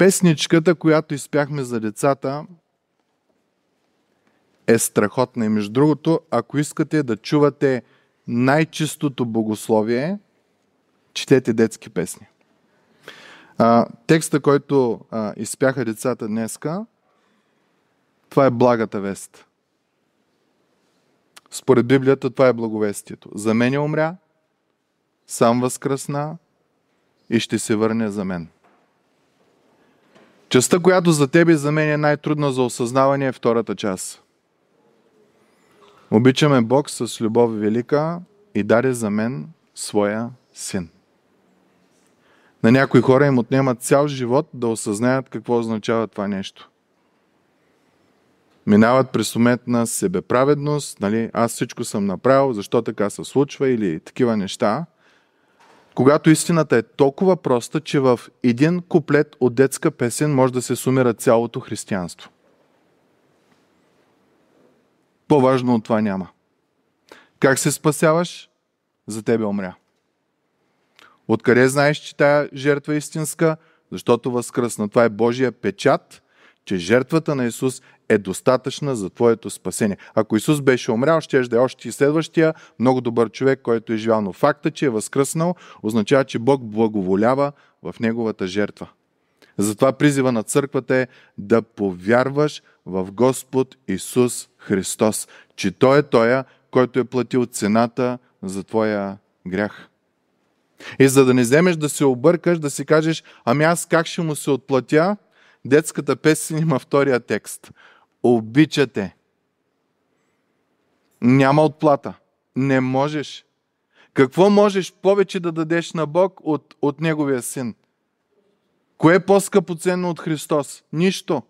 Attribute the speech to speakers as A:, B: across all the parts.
A: Песничката, която изпяхме за децата, е страхотна. И между другото, ако искате да чувате най-чистото богословие, четете детски песни. А, текста, който а, изпяха децата днеска, това е благата вест. Според Библията това е благовестието. За мен е умря, сам възкръсна и ще се върне за мен. Частта, която за тебе и за мен е най-трудна за осъзнаване е втората част. Обичаме Бог с любов велика и даде за мен своя син. На някои хора им отнемат цял живот да осъзнаят какво означава това нещо. Минават през момент на себеправедност, нали, аз всичко съм направил, защо така се случва или такива неща. Когато истината е толкова проста, че в един куплет от детска песен може да се сумира цялото християнство. По-важно от това няма. Как се спасяваш? За тебе умря. Откъде знаеш, че тая жертва е истинска? Защото възкръсна. Това е Божия печат, че жертвата на Исус е достатъчна за твоето спасение. Ако Исус беше умрял, ще е още и следващия много добър човек, който е живял. Но факта, че е възкръснал, означава, че Бог благоволява в неговата жертва. Затова призива на църквата е да повярваш в Господ Исус Христос, че Той е Тоя, който е платил цената за твоя грях. И за да не вземеш да се объркаш, да си кажеш, ами аз как ще му се отплатя, детската песен има втория текст. Обичате. Няма отплата. Не можеш. Какво можеш повече да дадеш на Бог от, от Неговия син? Кое е по-скъпоценно от Христос? Нищо.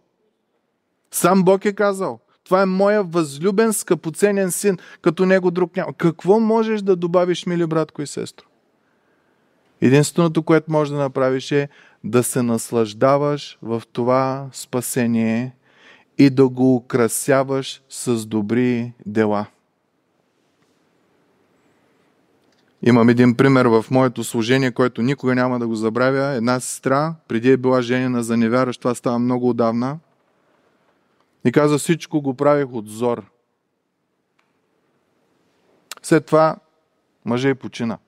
A: Сам Бог е казал. Това е моя възлюбен, скъпоценен син, като него друг няма. Какво можеш да добавиш, мили братко и сестро? Единственото, което можеш да направиш е да се наслаждаваш в това спасение и да го украсяваш с добри дела. Имам един пример в моето служение, който никога няма да го забравя. Една сестра, преди е била женена за невярващ, това става много отдавна. И каза, всичко го правих от зор. След това мъжа и почина.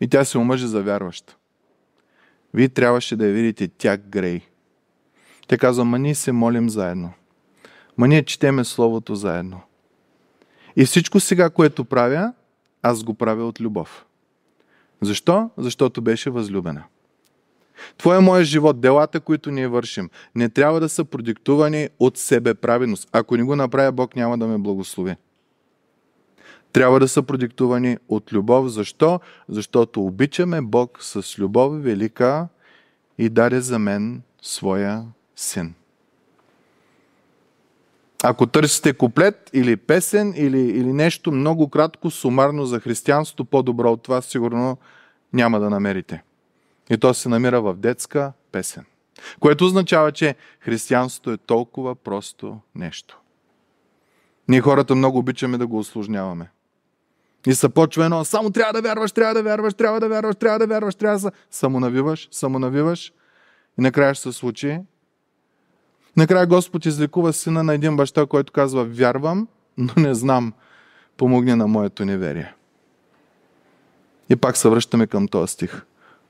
A: И тя се омъжи за вярваща. Вие трябваше да я видите тя грей. Те казва, ма ние се молим заедно. Ма ние четеме Словото заедно. И всичко сега, което правя, аз го правя от любов. Защо? Защото беше възлюбена. Твоя е моят живот, делата, които ние вършим, не трябва да са продиктувани от себе правеност. Ако не го направя, Бог няма да ме благослови. Трябва да са продиктувани от любов. Защо? Защото обичаме Бог с любов велика и даде за мен своя син. Ако търсите куплет или песен или, или нещо много кратко, сумарно за християнството, по-добро от това сигурно няма да намерите. И то се намира в детска песен. Което означава, че християнството е толкова просто нещо. Ние хората много обичаме да го осложняваме. И се почва едно, само трябва да вярваш, трябва да вярваш, трябва да вярваш, трябва да вярваш, трябва да самонавиваш, самонавиваш. И накрая ще се случи. Накрая Господ излекува сина на един баща, който казва, вярвам, но не знам, помогни на моето неверие. И пак се връщаме към този стих.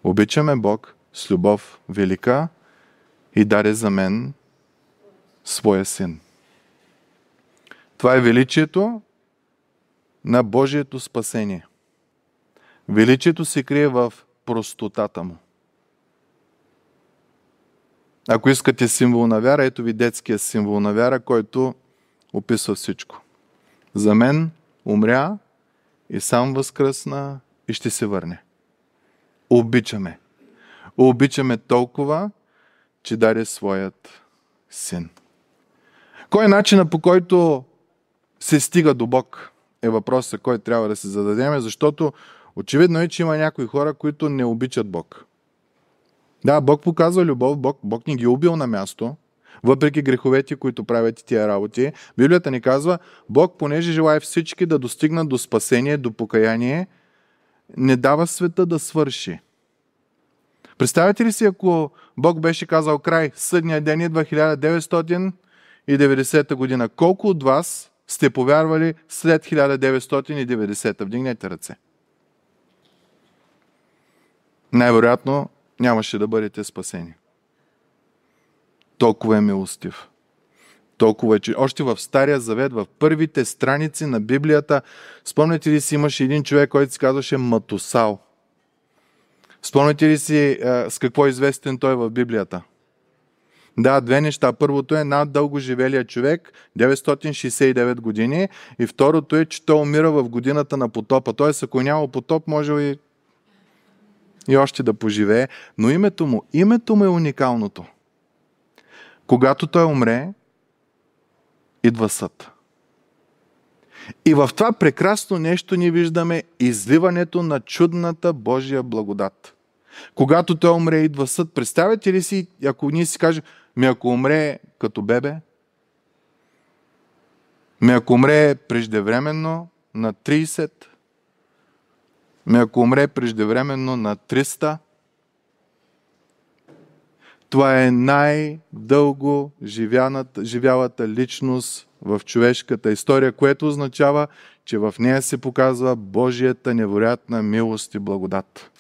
A: Обичаме Бог с любов велика и даде за мен своя син. Това е величието на Божието спасение. Величието се крие в простотата му. Ако искате символ на вяра, ето ви детския символ на вяра, който описва всичко. За мен умря и сам възкръсна и ще се върне обичаме. Обичаме толкова, че даде своят син. Кой е начинът по който се стига до Бог? Е въпросът, който трябва да се зададеме, защото очевидно е, че има някои хора, които не обичат Бог. Да, Бог показва любов, Бог, Бог ни ги е убил на място, въпреки греховете, които правят и тия работи. Библията ни казва, Бог, понеже желая всички да достигнат до спасение, до покаяние, не дава света да свърши. Представете ли си, ако Бог беше казал край, съдния ден идва 1990 година. Колко от вас сте повярвали след 1990? Вдигнете ръце. Най-вероятно нямаше да бъдете спасени. Толкова е милостив. Толкова е, че още в Стария Завет, в първите страници на Библията, спомняте ли си, имаше един човек, който се казваше Матусал. Спомняте ли си с какво е известен той в Библията? Да, две неща. Първото е най-дълго живелия човек, 969 години, и второто е, че той умира в годината на потопа. Тоест, ако е нямал потоп, може и, и още да поживее. Но името му, името му е уникалното. Когато той умре, идва съд. И в това прекрасно нещо ни виждаме изливането на чудната Божия благодат. Когато той умре, идва съд. Представете ли си, ако ние си кажем, ми ако умре като бебе, ми ако умре преждевременно на 30, ми ако умре преждевременно на 300, това е най-дълго живялата личност в човешката история, което означава, че в нея се показва Божията невероятна милост и благодат.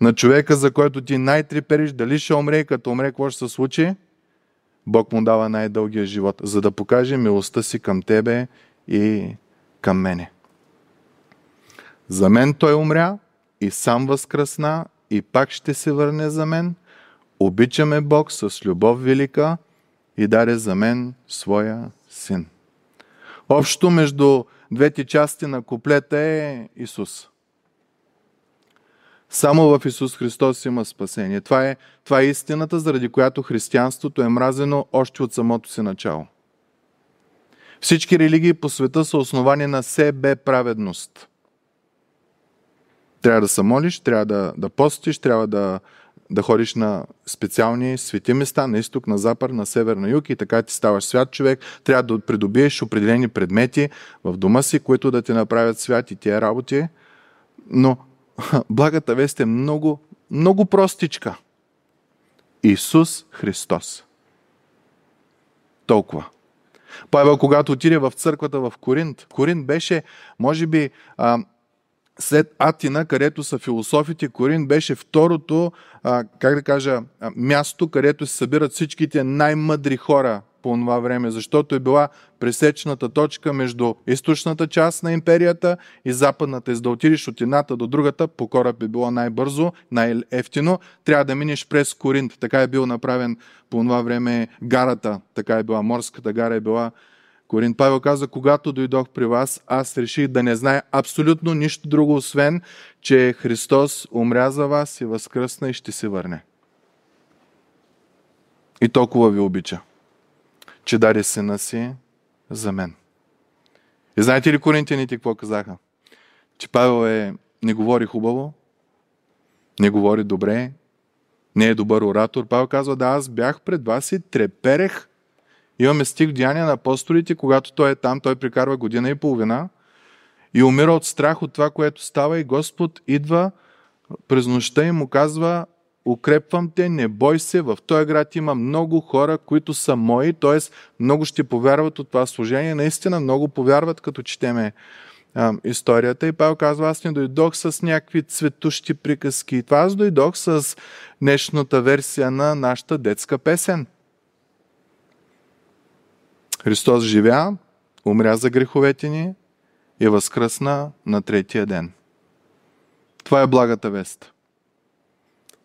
A: На човека, за който ти най-трепериш, дали ще умре като умре, какво ще се случи? Бог му дава най-дългия живот, за да покаже милостта си към тебе и към мене. За мен той умря и сам възкръсна и пак ще се върне за мен – Обичаме Бог с любов велика и даде за мен своя син. Общо между двете части на куплета е Исус. Само в Исус Христос има спасение. Това е, това е истината, заради която християнството е мразено още от самото си начало. Всички религии по света са основани на себе праведност. Трябва да се молиш, трябва да, да постиш, трябва да, да ходиш на специални свети места, на изток, на запад, на север, на юг и така ти ставаш свят човек. Трябва да придобиеш определени предмети в дома си, които да ти направят свят и тия работи. Но благата вест е много, много простичка. Исус Христос. Толкова. Павел, когато отиде в църквата в Коринт, Коринт беше, може би, след Атина, където са философите, Корин беше второто, а, как да кажа, място, където се събират всичките най-мъдри хора по това време, защото е била пресечната точка между източната част на империята и западната. За да отидеш от едната до другата, по кораб е било най-бързо, най-ефтино, трябва да минеш през Коринт. Така е бил направен по това време гарата, така е била морската гара, е била Корин Павел каза, когато дойдох при вас, аз реших да не знае абсолютно нищо друго, освен, че Христос умря за вас и възкръсна и ще се върне. И толкова ви обича, че даде сина си за мен. И знаете ли коринтияните какво казаха? Че Павел е, не говори хубаво, не говори добре, не е добър оратор. Павел казва, да, аз бях пред вас и треперех Имаме стих Деяния на апостолите, когато той е там, той прикарва година и половина и умира от страх от това, което става и Господ идва през нощта и му казва укрепвам те, не бой се, в този град има много хора, които са мои, т.е. много ще повярват от това служение. Наистина много повярват, като четеме а, историята. И Павел казва, аз не дойдох с някакви цветущи приказки. Това аз дойдох с днешната версия на нашата детска песен – Христос живя, умря за греховете ни и възкръсна на третия ден. Това е благата вест.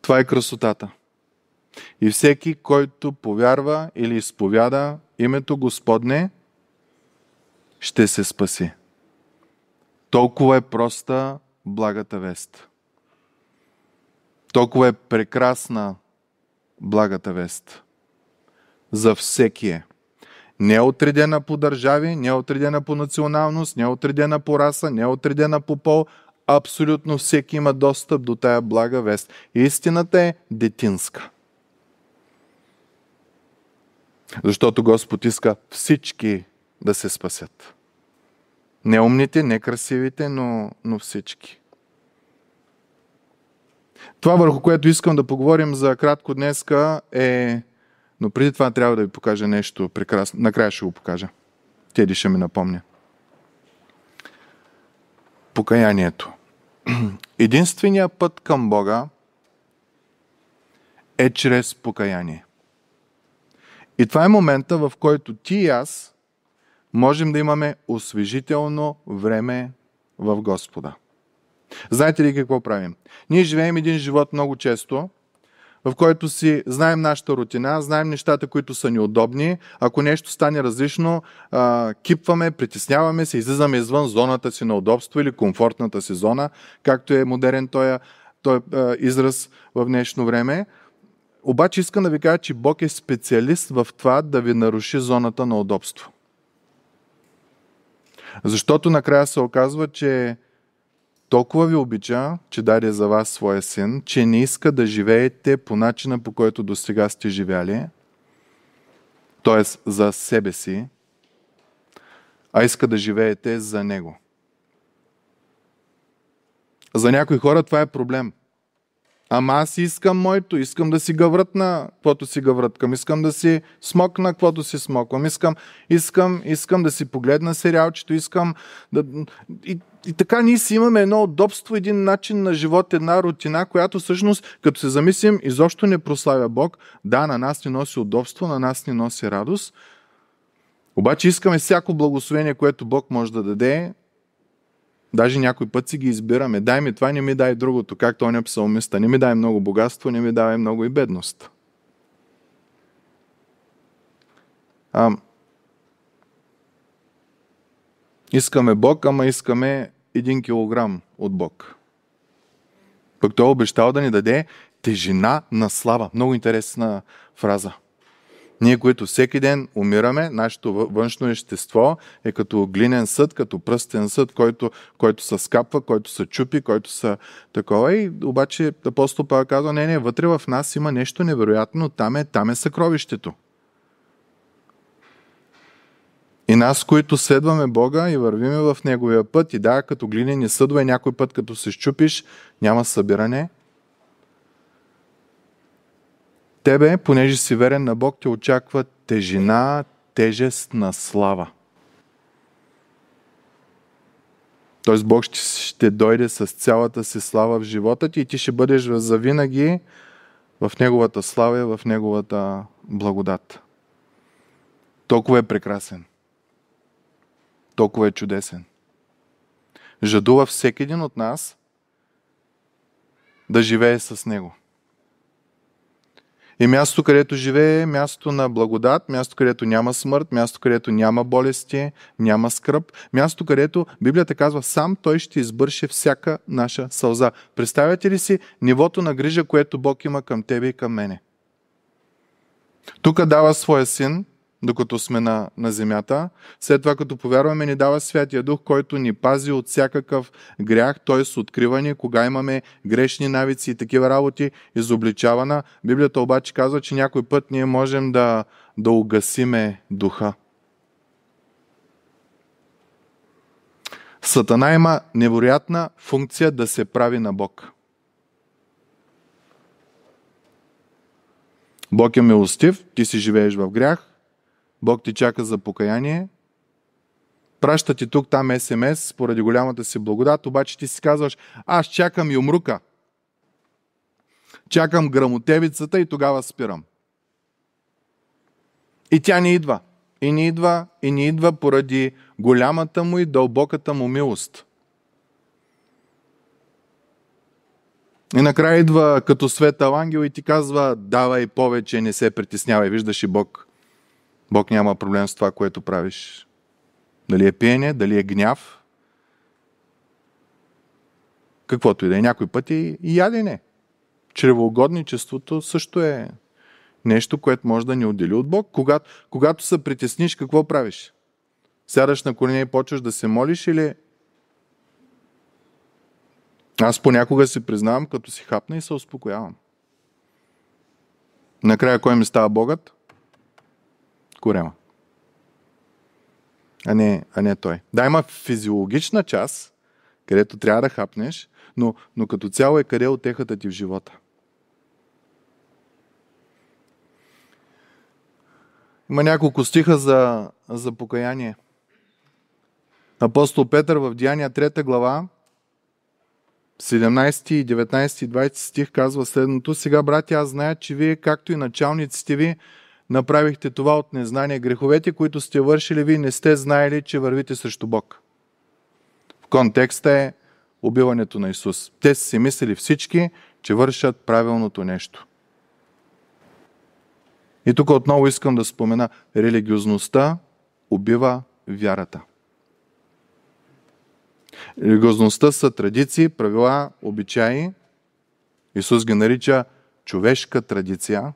A: Това е красотата. И всеки, който повярва или изповяда името Господне, ще се спаси. Толкова е проста благата вест. Толкова е прекрасна благата вест. За всеки е. Не е отредена по държави, не е отредена по националност, не е отредена по раса, не е отредена по пол. Абсолютно всеки има достъп до тая блага вест. Истината е детинска. Защото Господ иска всички да се спасят. Не умните, не красивите, но, но всички. Това върху което искам да поговорим за кратко днеска е... Но преди това трябва да ви покажа нещо прекрасно. Накрая ще го покажа. Теди ще ми напомня. Покаянието. Единственият път към Бога е чрез покаяние. И това е момента, в който ти и аз можем да имаме освежително време в Господа. Знаете ли какво правим? Ние живеем един живот много често, в който си знаем нашата рутина, знаем нещата, които са неудобни. Ако нещо стане различно, а, кипваме, притесняваме се, излизаме извън зоната си на удобство или комфортната си зона, както е модерен този, този а, израз в днешно време. Обаче искам да ви кажа, че Бог е специалист в това да ви наруши зоната на удобство. Защото накрая се оказва, че толкова ви обича, че даде за вас своя син, че не иска да живеете по начина, по който до сега сте живяли, т.е. за себе си, а иска да живеете за него. За някои хора това е проблем – Ама аз искам моето, искам да си гаврат на каквото си гавръткам, искам да си смокна каквото си смоквам, искам, искам, искам да си погледна сериалчето, искам да... И, и така ние си имаме едно удобство, един начин на живот, една рутина, която всъщност, като се замислим, изобщо не прославя Бог. Да, на нас ни носи удобство, на нас ни носи радост. Обаче искаме всяко благословение, което Бог може да даде, Даже някой път си ги избираме. Дай ми това, не ми дай другото. Както он е псалмиста. Не ми дай много богатство, не ми дай много и бедност. А, искаме Бог, ама искаме един килограм от Бог. Пък той е обещал да ни даде тежина на слава. Много интересна фраза. Ние, които всеки ден умираме, нашето външно естество е като глинен съд, като пръстен съд, който, който се скапва, който се чупи, който са такова. И обаче апостол Павел казва, не, не, вътре в нас има нещо невероятно, там е, там е съкровището. И нас, които следваме Бога и вървиме в Неговия път, и да, като глинени съдове, някой път като се щупиш, няма събиране – тебе, понеже си верен на Бог, те очаква тежина, тежест на слава. Тоест Бог ще, ще дойде с цялата си слава в живота ти и ти ще бъдеш завинаги в Неговата слава и в Неговата благодат. Толкова е прекрасен. Толкова е чудесен. Жадува всеки един от нас да живее с Него. И място, където живее, е място на благодат, място, където няма смърт, място, където няма болести, няма скръп, място, където Библията казва, сам Той ще избърше всяка наша сълза. Представяте ли си нивото на грижа, което Бог има към тебе и към мене? Тук дава своя син, докато сме на, на земята. След това, като повярваме, ни дава Святия Дух, който ни пази от всякакъв грях, т.е. откриване, кога имаме грешни навици и такива работи, изобличавана. Библията обаче казва, че някой път ние можем да, да угасиме духа. Сатана има невероятна функция да се прави на Бог. Бог е милостив, ти си живееш в грях, Бог ти чака за покаяние, праща ти тук там СМС поради голямата си благодат, обаче ти си казваш, аз чакам и умрука. Чакам грамотевицата и тогава спирам. И тя не идва. И не идва, и не идва поради голямата му и дълбоката му милост. И накрая идва като светъл ангел и ти казва, давай повече, не се притеснявай. Виждаш и Бог Бог няма проблем с това, което правиш. Дали е пиене, дали е гняв. Каквото и да е. Някой пъти и ядене. Чревоугодничеството също е нещо, което може да ни отдели от Бог. Когато, когато се притесниш, какво правиш? Сядаш на колене и почваш да се молиш или... Аз понякога си признавам, като си хапна и се успокоявам. Накрая кой ми става Богът? Корема. А не, а не той. Да, има физиологична част, където трябва да хапнеш, но, но като цяло е къде отехата ти в живота. Има няколко стиха за, за покаяние. Апостол Петър в Деяния 3 глава 17, 19 и 20 стих казва следното. Сега, братя, аз зная, че вие, както и началниците ви, направихте това от незнание. Греховете, които сте вършили, ви не сте знаели, че вървите срещу Бог. В контекста е убиването на Исус. Те са си мислили всички, че вършат правилното нещо. И тук отново искам да спомена, религиозността убива вярата. Религиозността са традиции, правила, обичаи. Исус ги нарича човешка традиция.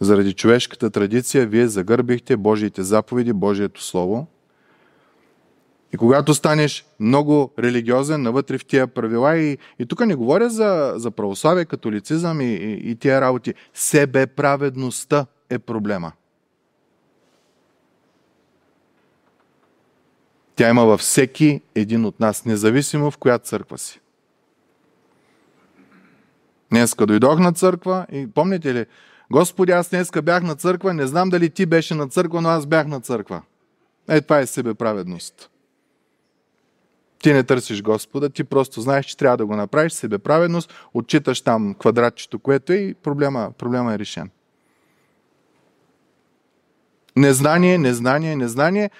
A: Заради човешката традиция вие загърбихте Божиите заповеди, Божието Слово. И когато станеш много религиозен навътре в тия правила, и, и тук не говоря за, за православие, католицизъм и, и, и тия работи, себеправедността е проблема. Тя има във всеки един от нас, независимо в коя църква си. Днеска дойдох на църква и помните ли, Господи, аз днеска бях на църква, не знам дали ти беше на църква, но аз бях на църква. Е, това е себеправедност. Ти не търсиш Господа, ти просто знаеш, че трябва да го направиш, себеправедност, отчиташ там квадратчето, което е и проблема, проблема е решен. Незнание, незнание, незнание.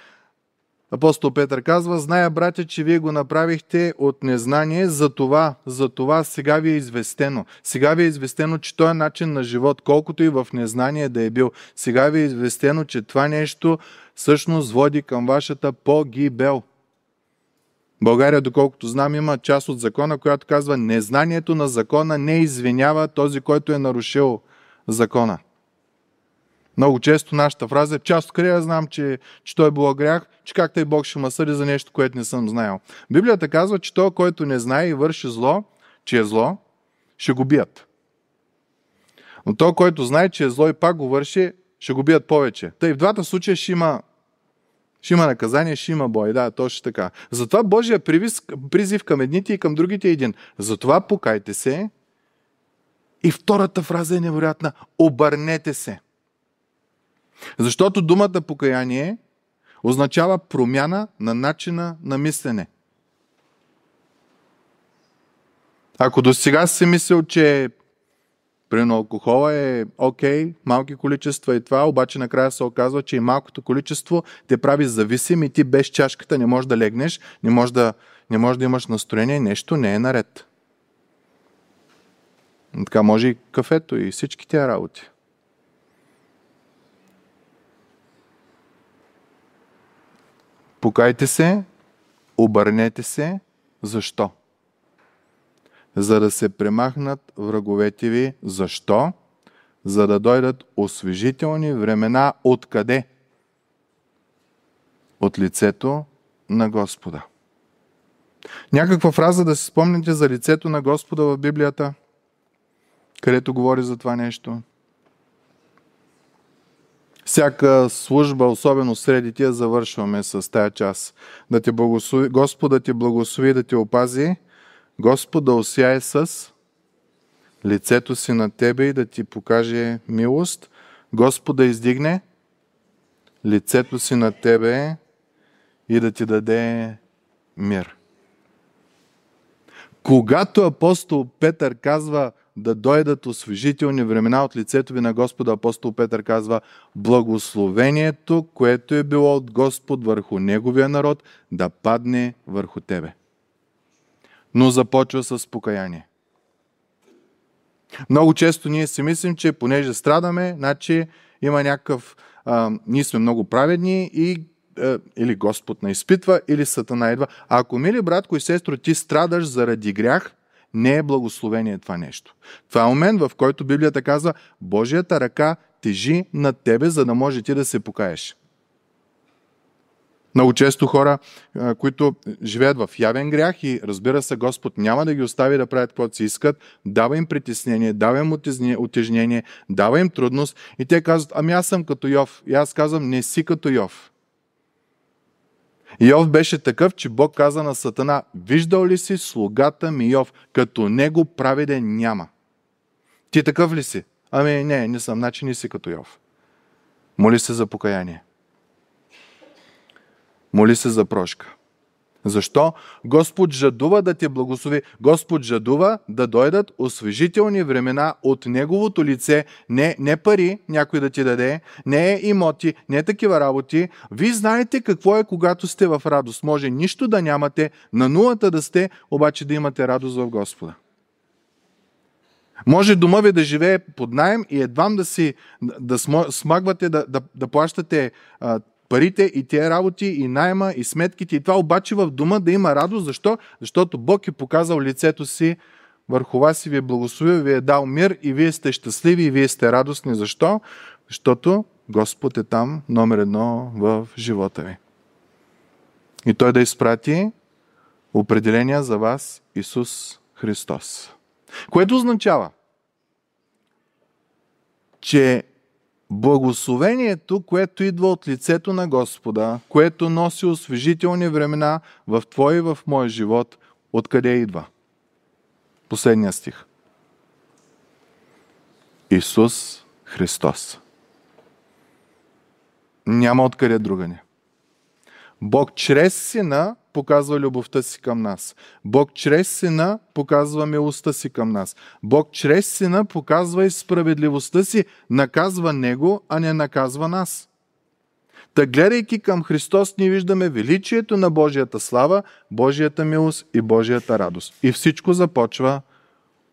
A: Апостол Петър казва, зная, братя, че вие го направихте от незнание, за това, за това сега ви е известено. Сега ви е известено, че този начин на живот, колкото и в незнание да е бил, сега ви е известено, че това нещо всъщност води към вашата погибел. България, доколкото знам, има част от закона, която казва, незнанието на закона не извинява този, който е нарушил закона. Много често нашата фраза е, част откъде я знам, че, че той е било грях, че как тъй Бог ще ме съди за нещо, което не съм знаел. Библията казва, че той, който не знае и върши зло, че е зло, ще го бият. Но той, който знае, че е зло и пак го върши, ще го бият повече. Тъй в двата случая ще има, ще има наказание, ще има бой. Да, точно така. Затова Божия призив към едните и към другите е един. Затова покайте се. И втората фраза е невероятна. Обърнете се. Защото думата покаяние означава промяна на начина на мислене. Ако до сега си мислил, че Примерно алкохола е окей, okay, малки количества и това, обаче накрая се оказва, че и малкото количество те прави зависим и ти без чашката не можеш да легнеш, не можеш да, не можеш да имаш настроение, нещо не е наред. Така може и кафето и всички тия работи. Покайте се, обърнете се. Защо? За да се премахнат враговете ви. Защо? За да дойдат освежителни времена. Откъде? От лицето на Господа. Някаква фраза да си спомните за лицето на Господа в Библията, където говори за това нещо всяка служба, особено среди тия, завършваме с тая част. Да те благослови, Господ да ти благослови, да ти опази, Господ да осяе с лицето си на тебе и да ти покаже милост, Господ да издигне лицето си на тебе и да ти даде мир. Когато апостол Петър казва да дойдат освежителни времена от лицето ви на Господа. Апостол Петър казва, благословението, което е било от Господ върху Неговия народ, да падне върху тебе. Но започва с покаяние. Много често ние си мислим, че понеже страдаме, значи има някакъв... А, ние сме много праведни и или Господ не изпитва, или Сатана идва. А ако, мили братко и сестро, ти страдаш заради грях, не е благословение това нещо. Това е момент, в който Библията казва, Божията ръка тежи над тебе, за да може ти да се покаеш. Много често хора, които живеят в явен грях и разбира се, Господ няма да ги остави да правят каквото си искат, дава им притеснение, дава им отежнение, дава им трудност и те казват, ами аз съм като Йов. И аз казвам, не си като Йов. Йов беше такъв, че Бог каза на Сатана, виждал ли си слугата ми Йов, като него праведен няма. Ти такъв ли си? Ами не, не съм, значи не си като Йов. Моли се за покаяние. Моли се за прошка. Защо? Господ жадува да те благослови. Господ жадува да дойдат освежителни времена от Неговото лице. Не, не пари някой да ти даде, не имоти, не такива работи. Вие знаете какво е, когато сте в радост. Може нищо да нямате, на нулата да сте, обаче да имате радост в Господа. Може дома ви да живее под найем и едвам да си да смагвате, да, да, да плащате а, парите и тия работи, и найма, и сметките. И това обаче в дома да има радост. Защо? Защото Бог е показал лицето си върху вас и ви е благословил, ви е дал мир и вие сте щастливи и вие сте радостни. Защо? Защото Господ е там номер едно в живота ви. И Той да изпрати определения за вас Исус Христос. Което означава, че благословението, което идва от лицето на Господа, което носи освежителни времена в Твой и в мой живот, откъде идва? Последния стих. Исус Христос. Няма откъде другане. Бог чрез Сина показва любовта си към нас. Бог чрез Сина показва милостта си към нас. Бог чрез Сина показва и справедливостта си, наказва Него, а не наказва нас. Та гледайки към Христос, ние виждаме величието на Божията слава, Божията милост и Божията радост. И всичко започва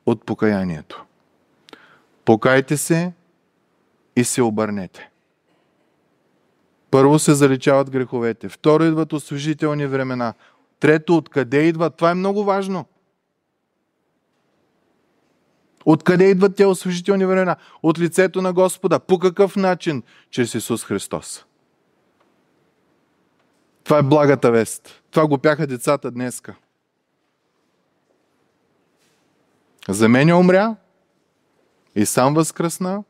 A: от покаянието. Покайте се и се обърнете. Първо се заличават греховете. Второ идват освежителни времена. Трето, откъде идват? Това е много важно. Откъде идват тези освежителни времена? От лицето на Господа. По какъв начин? Чрез Исус Христос. Това е благата вест. Това го пяха децата днеска. За мен умря и сам възкръсна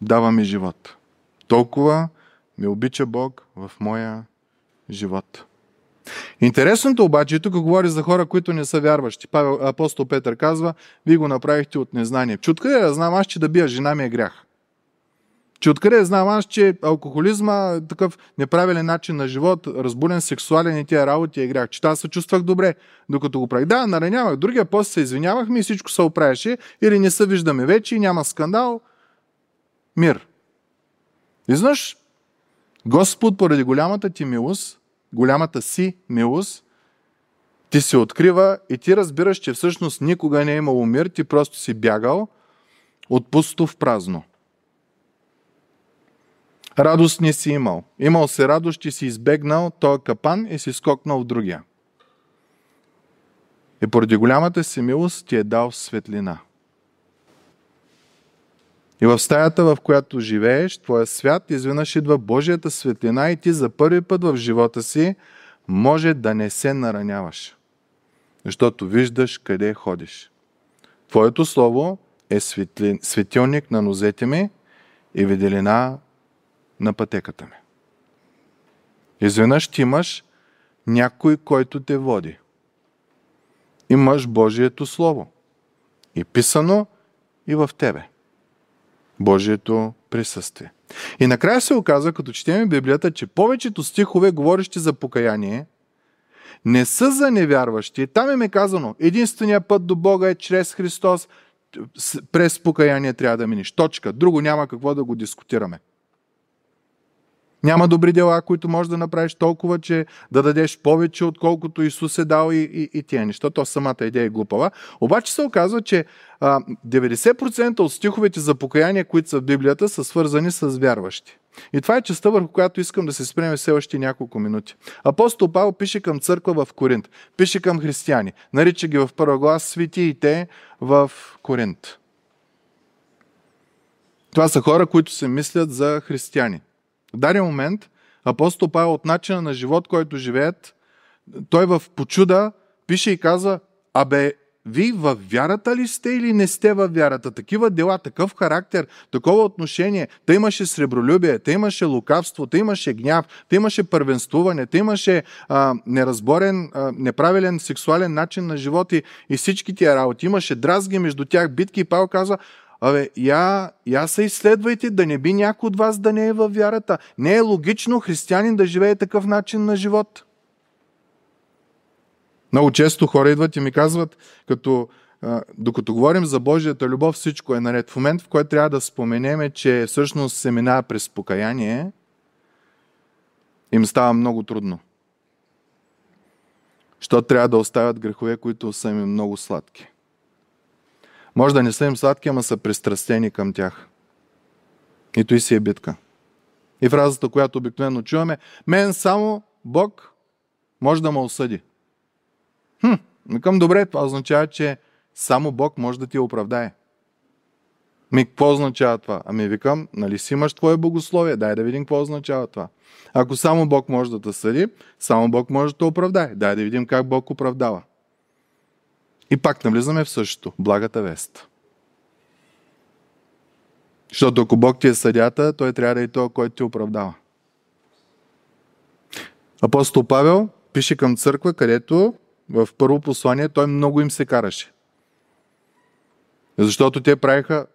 A: дава ми живот. Толкова ме обича Бог в моя живот. Интересното обаче, тук говори за хора, които не са вярващи. Павел, апостол Петър казва, вие го направихте от незнание. Че да знам аз, че да бия жена ми е грях? Че откъде знам аз, че алкохолизма, такъв неправилен начин на живот, разбулен сексуален и тия работи е грях. Че аз се чувствах добре, докато го правих. Да, наранявах другия, после се извинявахме и всичко се оправяше. Или не се виждаме вече и няма скандал мир. Изнъж Господ, поради голямата ти милост, голямата си милост, ти се открива и ти разбираш, че всъщност никога не е имало мир, ти просто си бягал от пусто в празно. Радост не си имал. Имал се радост, че си избегнал този капан и си скокнал в другия. И поради голямата си милост ти е дал светлина. И в стаята, в която живееш, твоя свят, изведнъж идва Божията светлина и ти за първи път в живота си може да не се нараняваш. Защото виждаш къде ходиш. Твоето слово е светли, светилник на нозете ми и виделина на пътеката ми. Изведнъж ти имаш някой, който те води. Имаш Божието Слово. И писано и в тебе. Божието присъствие. И накрая се оказва, като четем Библията, че повечето стихове, говорещи за покаяние, не са за невярващи. Там им е казано, единствения път до Бога е чрез Христос, през покаяние трябва да минеш. Точка. Друго няма какво да го дискутираме. Няма добри дела, които можеш да направиш толкова, че да дадеш повече, отколкото Исус е дал и, и, и тия неща. То самата идея е глупава. Обаче се оказва, че а, 90% от стиховете за покаяние, които са в Библията, са свързани с вярващи. И това е частта, върху която искам да се спреме все още няколко минути. Апостол Павел пише към църква в Коринт, пише към християни, нарича ги в първа глас светиите в Коринт. Това са хора, които се мислят за християни. В даден момент апостол Павел от начина на живот, който живеят, той в почуда пише и казва, абе, вие във вярата ли сте или не сте във вярата? Такива дела, такъв характер, такова отношение. Та имаше сребролюбие, та имаше лукавство, та имаше гняв, та имаше първенствуване, та имаше а, неразборен, а, неправилен сексуален начин на живот и, и всички тия работи. Имаше дразги между тях, битки и Павел казва, Абе, я, я се изследвайте, да не би някой от вас да не е във вярата. Не е логично християнин да живее такъв начин на живот. Много често хора идват и ми казват, като, докато говорим за Божията любов, всичко е наред. В момент, в който трябва да споменеме, че всъщност се минава през покаяние, им става много трудно. Що трябва да оставят грехове, които са им много сладки. Може да не са им сладки, ама са пристрастени към тях. И той си е битка. И фразата, която обикновено чуваме, мен само Бог може да ме осъди. Хм, викам добре, това означава, че само Бог може да ти оправдае. Ми, какво означава това? Ами викам, нали си имаш твое богословие? Дай да видим какво означава това. Ако само Бог може да те съди, само Бог може да те оправдае. Дай да видим как Бог оправдава. И пак навлизаме в същото. Благата вест. Защото ако Бог ти е съдята, той трябва да е то, който ти оправдава. Апостол Павел пише към църква, където в първо послание той много им се караше. Защото те правиха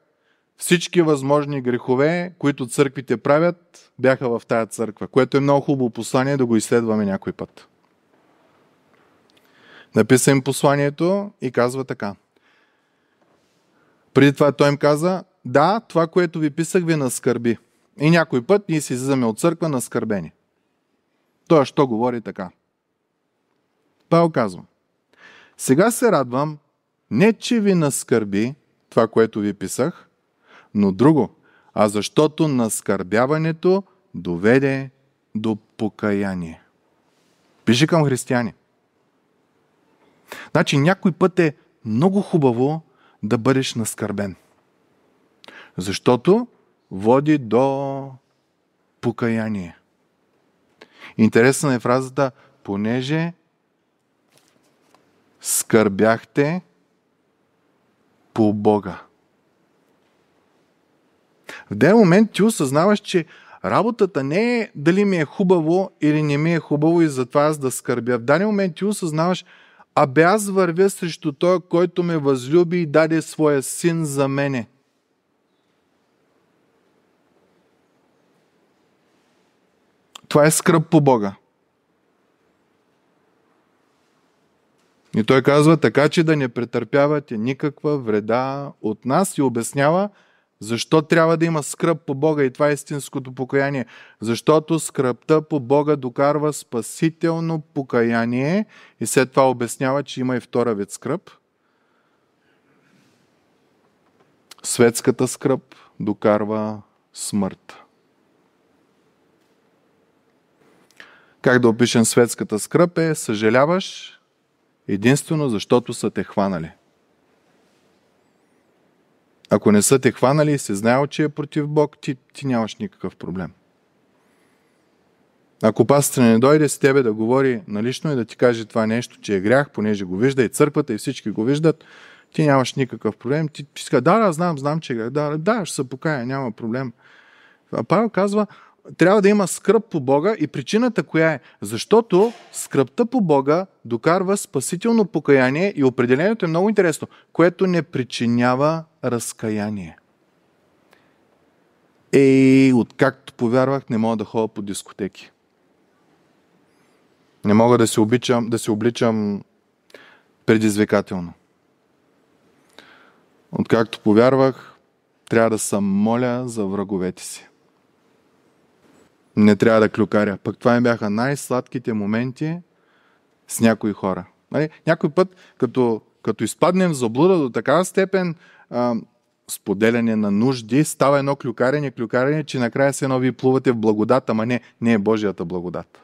A: всички възможни грехове, които църквите правят, бяха в тая църква, което е много хубаво послание да го изследваме някой път. Написа им посланието и казва така. Преди това той им каза, да, това, което ви писах, ви наскърби. И някой път ние си излизаме от църква наскърбени. Той що говори така? Павел казва, сега се радвам, не че ви наскърби това, което ви писах, но друго, а защото наскърбяването доведе до покаяние. Пише към християни. Значи някой път е много хубаво да бъдеш наскърбен. Защото води до покаяние. Интересна е фразата, понеже скърбяхте по Бога. В ден момент ти осъзнаваш, че работата не е дали ми е хубаво или не ми е хубаво и затова аз да скърбя. В даден момент ти осъзнаваш, Абе аз вървя срещу той, който ме възлюби и даде своя син за мене. Това е скръп по Бога. И той казва така, че да не претърпявате никаква вреда от нас и обяснява защо трябва да има скръп по Бога и това е истинското покаяние. Защото скръпта по Бога докарва спасително покаяние и след това обяснява, че има и втора вид скръп. Светската скръп докарва смърт. Как да опишем светската скръп е съжаляваш единствено защото са те хванали. Ако не са те хванали и се знаел, че е против Бог, ти, ти нямаш никакъв проблем. Ако пастор не дойде с тебе да говори налично и да ти каже това нещо, че е грях, понеже го вижда и църквата и всички го виждат, ти нямаш никакъв проблем. Ти, ти си да, да, знам, знам, че е грях. Да, да, ще се покая, няма проблем. А Павел казва, трябва да има скръп по Бога и причината коя е? Защото скръпта по Бога докарва спасително покаяние и определението е много интересно, което не причинява разкаяние. Ей, откакто повярвах, не мога да ходя по дискотеки. Не мога да се, обичам, да се обличам предизвикателно. Откакто повярвах, трябва да съм моля за враговете си не трябва да клюкаря. Пък това ми бяха най-сладките моменти с някои хора. Нали? Някой път, като, като изпаднем в заблуда до такава степен, а, споделяне на нужди, става едно клюкарене, клюкарене, че накрая се едно ви плувате в благодат, ама не, не е Божията благодат.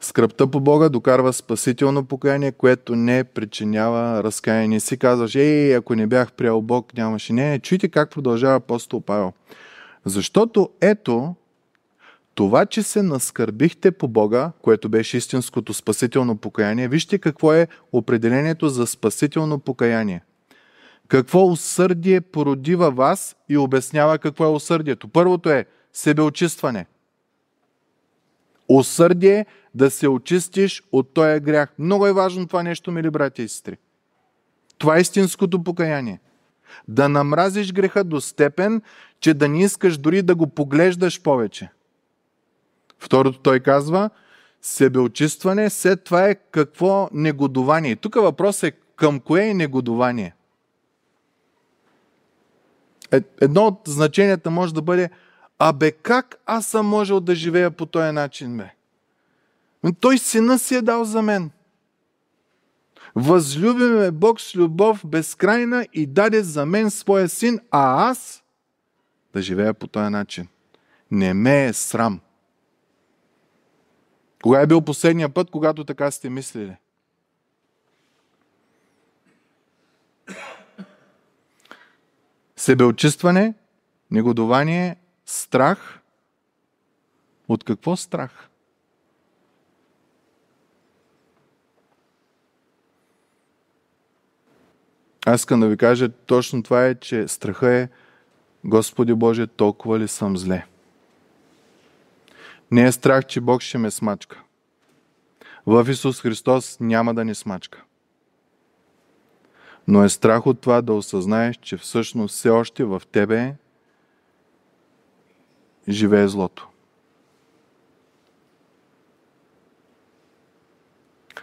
A: Скръпта по Бога докарва спасително покаяние, което не причинява разкаяние. Си казваш, ей, ако не бях приял Бог, нямаше. Не, чуйте как продължава апостол Павел. Защото ето, това, че се наскърбихте по Бога, което беше истинското спасително покаяние, вижте какво е определението за спасително покаяние. Какво усърдие породи във вас и обяснява какво е усърдието. Първото е себеочистване. Усърдие да се очистиш от този грях. Много е важно това нещо, мили брати и сестри. Това е истинското покаяние. Да намразиш греха до степен, че да не искаш дори да го поглеждаш повече. Второто той казва, себеочистване, след това е какво негодование. Тук въпрос е към кое е негодование. Е, едно от значенията може да бъде, а бе как аз съм можел да живея по този начин, бе? Той сина си е дал за мен. Възлюби ме Бог с любов безкрайна и даде за мен своя син, а аз да живея по този начин. Не ме е срам. Кога е бил последния път, когато така сте мислили? Себеочистване, негодование, страх. От какво страх? Аз искам да ви кажа точно това е, че страха е Господи Боже, толкова ли съм зле? Не е страх, че Бог ще ме смачка. В Исус Христос няма да ни смачка. Но е страх от това да осъзнаеш, че всъщност все още в тебе живее злото.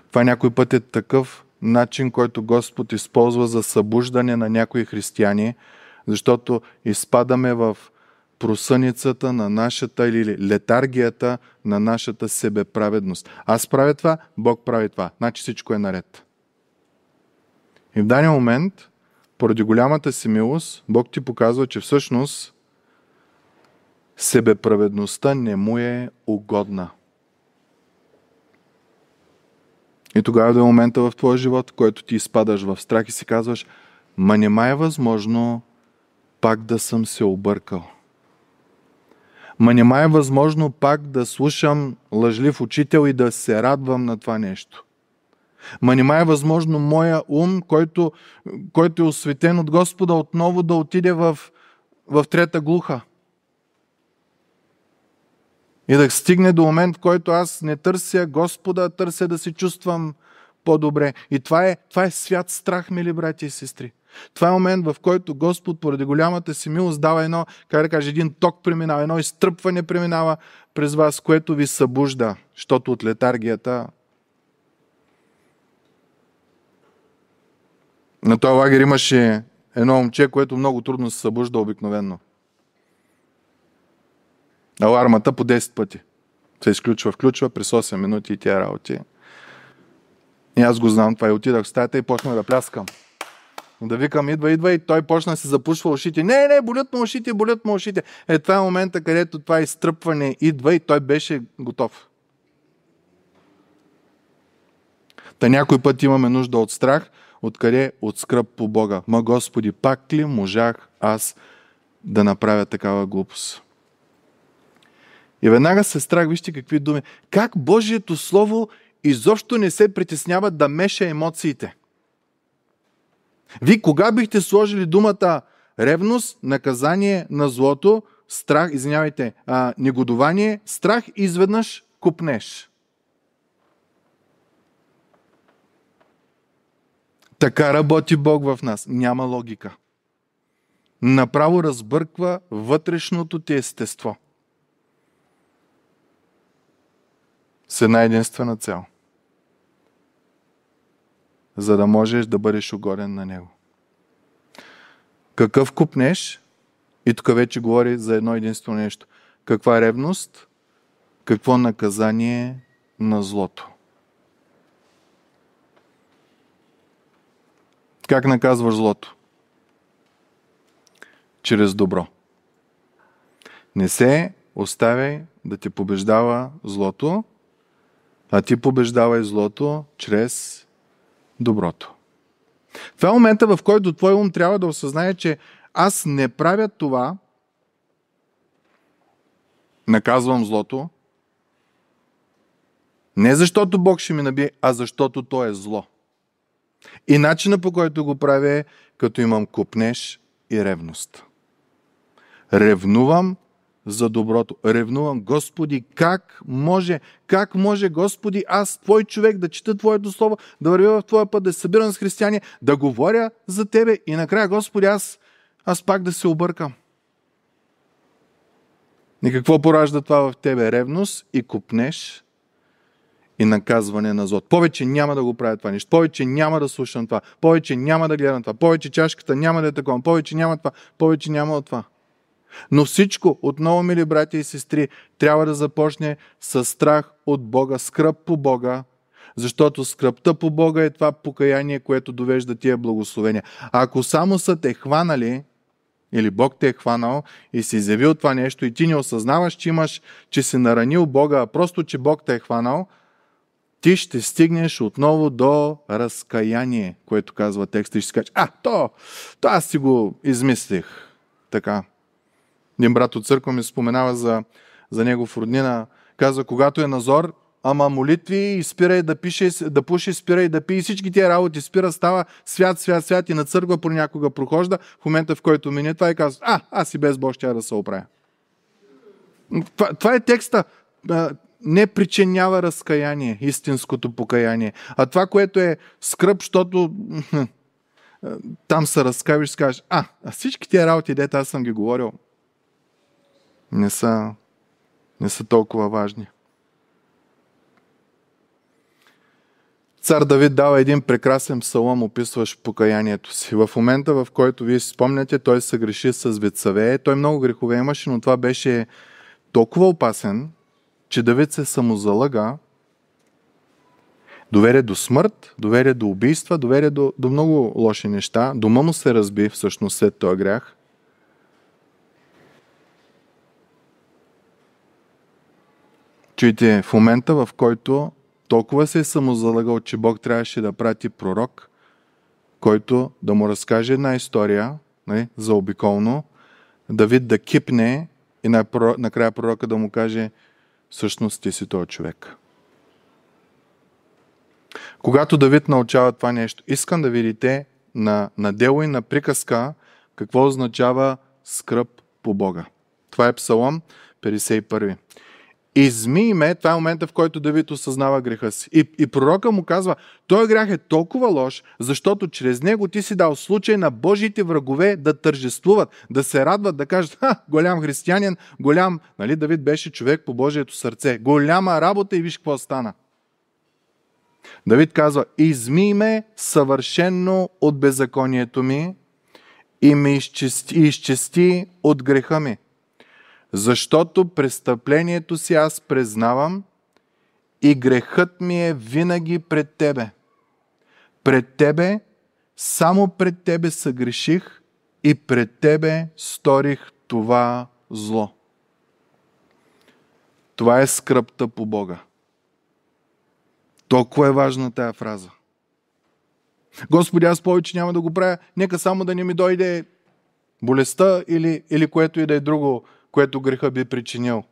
A: Това някой път е такъв начин, който Господ използва за събуждане на някои християни, защото изпадаме в просъницата на нашата или летаргията на нашата себеправедност. Аз правя това, Бог прави това. Значи всичко е наред. И в даден момент, поради голямата си милост, Бог ти показва, че всъщност себеправедността не му е угодна. И тогава е момента в твоя живот, който ти изпадаш в страх и си казваш, ма нема е възможно пак да съм се объркал. Ма нема е възможно пак да слушам лъжлив учител и да се радвам на това нещо. Ма нема е възможно моя ум, който, който е осветен от Господа, отново да отиде в, в трета глуха. И да стигне до момент, в който аз не търся Господа, търся да се чувствам по-добре. И това е, това е свят страх, мили брати и сестри. Това е момент, в който Господ, поради голямата си милост, дава едно, как да кажа, един ток преминава, едно изтръпване преминава през вас, което ви събужда, защото от летаргията на този лагер имаше едно момче, което много трудно се събужда обикновенно. Алармата по 10 пъти. Се изключва, включва през 8 минути и тя работи. И аз го знам това и отидах в стаята и почнах да пляскам. Да викам, идва, идва и той почна да се запушва ушите. Не, не, болят му ушите, болят му ушите. Е, това е момента, където това изтръпване идва и той беше готов. Та някой път имаме нужда от страх, откъде? От скръп по Бога. Ма Господи, пак ли можах аз да направя такава глупост? И веднага се страх, вижте какви думи. Как Божието Слово изобщо не се притеснява да меша емоциите. Вие кога бихте сложили думата ревност, наказание на злото, страх, извинявайте, а, негодование, страх изведнъж купнеш. Така работи Бог в нас. Няма логика. Направо разбърква вътрешното ти естество. С една единствена цел – за да можеш да бъдеш угоден на Него. Какъв купнеш? И тук вече говори за едно единствено нещо. Каква ревност? Какво наказание на злото? Как наказваш злото? Чрез добро. Не се оставяй да ти побеждава злото, а ти побеждавай злото чрез доброто. Това е момента, в който твой ум трябва да осъзнае, че аз не правя това, наказвам злото, не защото Бог ще ми набие, а защото То е зло. И начина по който го правя е, като имам купнеж и ревност. Ревнувам за доброто. Ревнувам, Господи, как може, как може, Господи, аз, Твой човек, да чета Твоето Слово, да вървя в Твоя път, да се събирам с християни, да говоря за Тебе и накрая, Господи, аз, аз пак да се объркам. И какво поражда това в Тебе? Ревност и купнеш и наказване на зло. Повече няма да го правя това нещо. Повече няма да слушам това. Повече няма да гледам това. Повече чашката няма да е такова. Повече няма това. Повече няма от това. Но всичко, отново, мили братя и сестри, трябва да започне с страх от Бога, скръп по Бога, защото скръпта по Бога е това покаяние, което довежда тия благословения. А ако само са те хванали, или Бог те е хванал и си изявил това нещо и ти не осъзнаваш, че имаш, че си наранил Бога, а просто, че Бог те е хванал, ти ще стигнеш отново до разкаяние, което казва текста и ще си кажеш, а, то, то аз си го измислих. Така. Един брат от църква ми споменава за, за негов роднина. Казва, когато е назор, ама молитви, спира и да, пише, да пуши, спира и да пие, всички тия работи спира, става свят, свят, свят и на църква понякога прохожда, в момента в който мине това и казва, а, аз и без Бог ще да се оправя. Това, това е текста. Не причинява разкаяние, истинското покаяние. А това, което е скръп, защото там се разкавиш, кажеш, а, а всички тия работи, дете, аз съм ги говорил, не са, не са толкова важни. Цар Давид дава един прекрасен псалом, описващ покаянието си. В момента, в който вие си спомняте, той се греши с Вецавее. Той много грехове имаше, но това беше толкова опасен, че Давид се самозалъга, доведе до смърт, доведе до убийства, доведе до, до много лоши неща. Дома му се разби всъщност след този грях. Чуйте, в момента, в който толкова се е самозалагал, че Бог трябваше да прати пророк, който да му разкаже една история не, за обиколно, Давид да кипне и накрая пророка да му каже, всъщност ти си този човек. Когато Давид научава това нещо, искам да видите на, на дело и на приказка какво означава скръп по Бога. Това е Псалом 51. Изми ме, това е момента, в който Давид осъзнава греха си. И, и пророка му казва, той грях е толкова лош, защото чрез него ти си дал случай на Божиите врагове да тържествуват, да се радват, да кажат, ха, голям християнин, голям, нали, Давид беше човек по Божието сърце. Голяма работа и виж какво стана. Давид казва, изми ме съвършенно от беззаконието ми и ме изчисти, изчисти от греха ми. Защото престъплението си аз признавам и грехът ми е винаги пред Тебе. Пред Тебе, само пред Тебе съгреших и пред Тебе сторих това зло. Това е скръпта по Бога. Толкова е важна тая фраза. Господи, аз повече няма да го правя, нека само да не ми дойде болестта или, или което и да е друго което греха би причинил.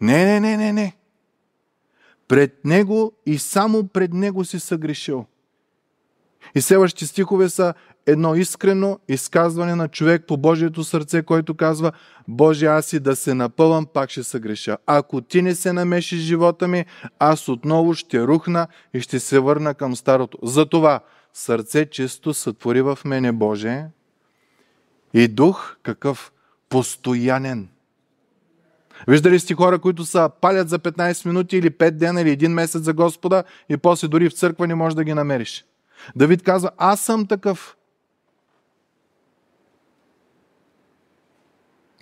A: Не, не, не, не, не. Пред Него и само пред Него си съгрешил. И следващите стихове са едно искрено изказване на човек по Божието сърце, който казва Боже, аз и да се напълвам, пак ще съгреша. Ако ти не се намешиш живота ми, аз отново ще рухна и ще се върна към старото. Затова сърце чисто сътвори в мене Боже и дух какъв постоянен. Виждали сте хора, които са палят за 15 минути или 5 дена или един месец за Господа и после дори в църква не можеш да ги намериш. Давид казва, аз съм такъв.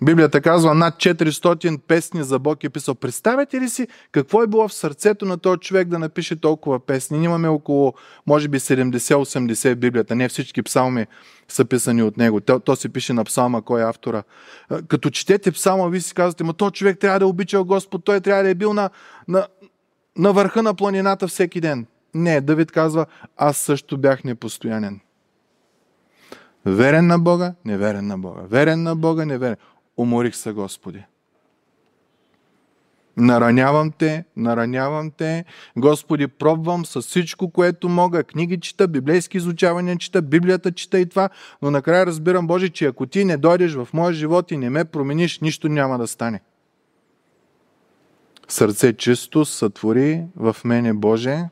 A: Библията казва, над 400 песни за Бог е писал. Представете ли си какво е било в сърцето на този човек да напише толкова песни? Имаме около, може би, 70-80 в Библията. Не всички псалми са писани от него. То, то се пише на псалма, кой е автора. Като четете псалма, ви си казвате, ма този човек трябва да е обичал Господ, той трябва да е бил на, на, на върха на планината всеки ден. Не, Давид казва, аз също бях непостоянен. Верен на Бога, неверен на Бога. Верен на Бога, неверен. Уморих се, Господи. Наранявам те, наранявам те. Господи, пробвам с всичко, което мога. Книги чета, библейски изучавания чета, Библията чета и това. Но накрая разбирам, Боже, че ако ти не дойдеш в моя живот и не ме промениш, нищо няма да стане. Сърце чисто сътвори в мене, Боже,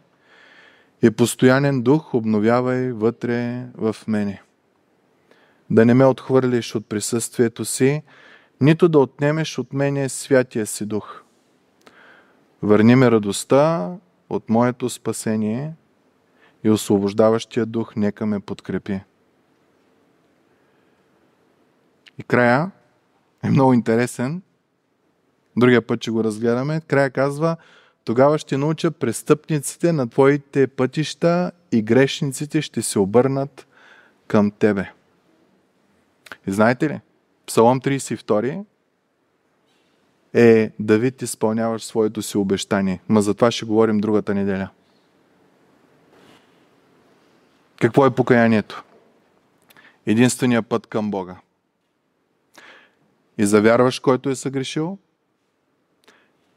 A: и постоянен дух обновявай вътре в мене. Да не ме отхвърлиш от присъствието си, нито да отнемеш от мене святия си дух – Върни ме радостта от моето спасение и освобождаващия дух нека ме подкрепи. И края е много интересен. Другия път ще го разгледаме. Края казва, тогава ще науча престъпниците на твоите пътища и грешниците ще се обърнат към тебе. И знаете ли, Псалом 32 е Давид изпълняваш своето си обещание. Ма за това ще говорим другата неделя. Какво е покаянието? Единственият път към Бога. И за вярващ, който е съгрешил,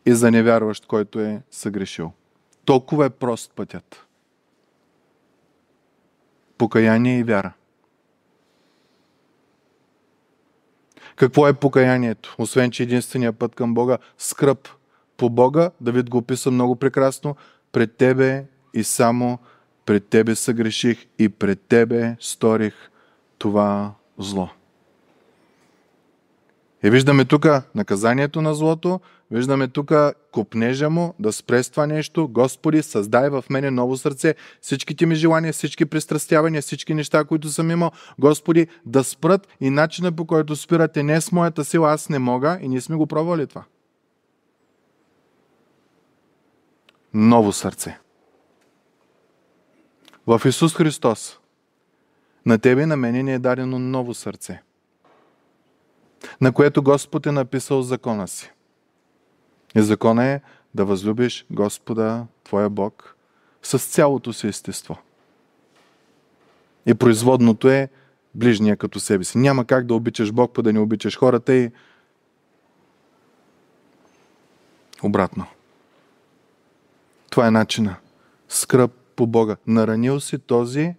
A: и за невярващ, който е съгрешил. Толкова е прост пътят. Покаяние и вяра. Какво е покаянието? Освен, че единствения път към Бога, скръп по Бога, Давид го описа много прекрасно, пред Тебе и само пред Тебе съгреших и пред Тебе сторих това зло. И виждаме тук наказанието на злото, виждаме тук купнежа му да спре с това нещо. Господи, създай в мене ново сърце. Всичките ми желания, всички пристрастявания, всички неща, които съм имал, Господи, да спрат и начина по който спирате не с моята сила, аз не мога и ние сме го пробвали това. Ново сърце. В Исус Христос на тебе и на мене ни е дадено ново сърце – на което Господ е написал закона си. И закона е да възлюбиш Господа, Твоя Бог, с цялото си естество. И производното е ближния като себе си. Няма как да обичаш Бог, па да не обичаш хората и обратно. Това е начина. Скръп по Бога. Наранил си този,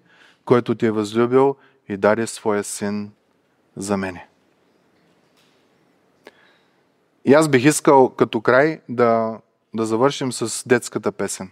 A: който ти е възлюбил и даде своя син за мене. И аз бих искал като край да, да завършим с детската песен.